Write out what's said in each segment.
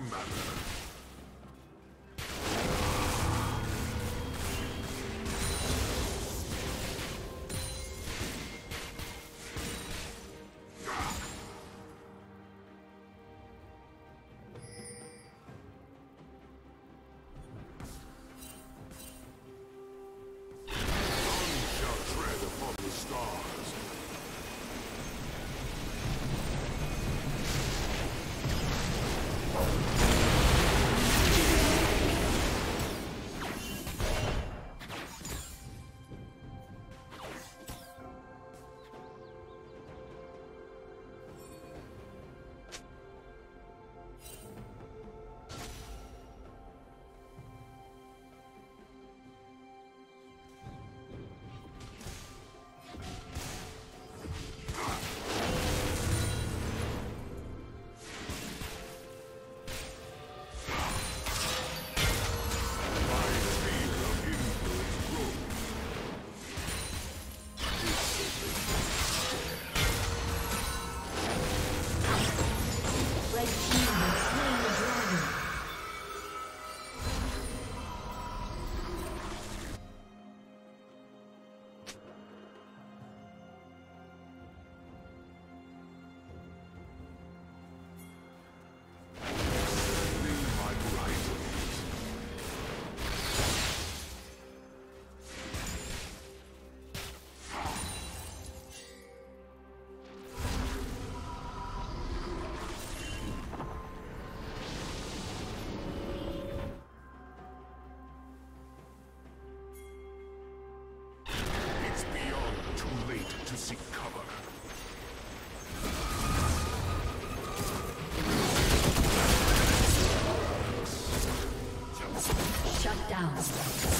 necessary down.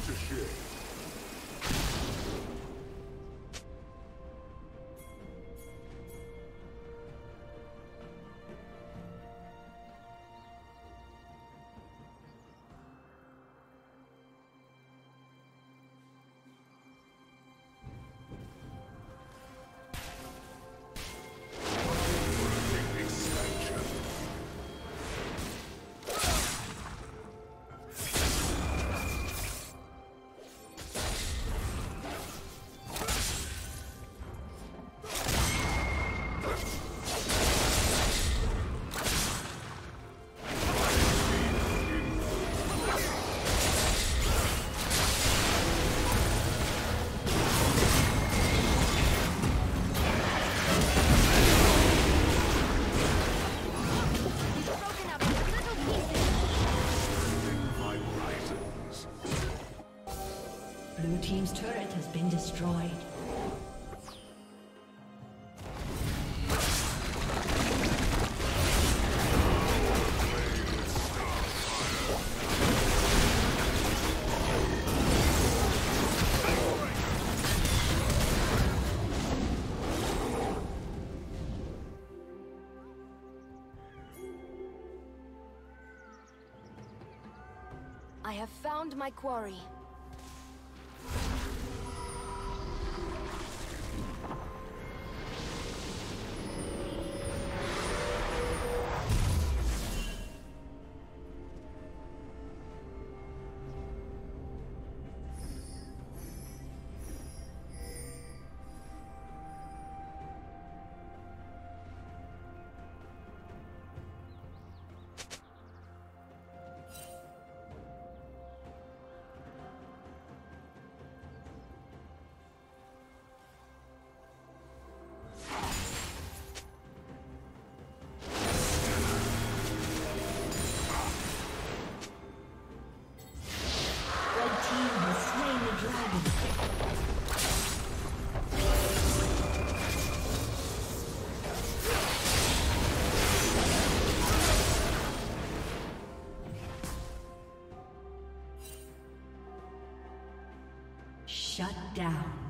future shit. Have found my quarry. Shut down.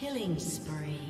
Killing spree.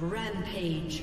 Rampage.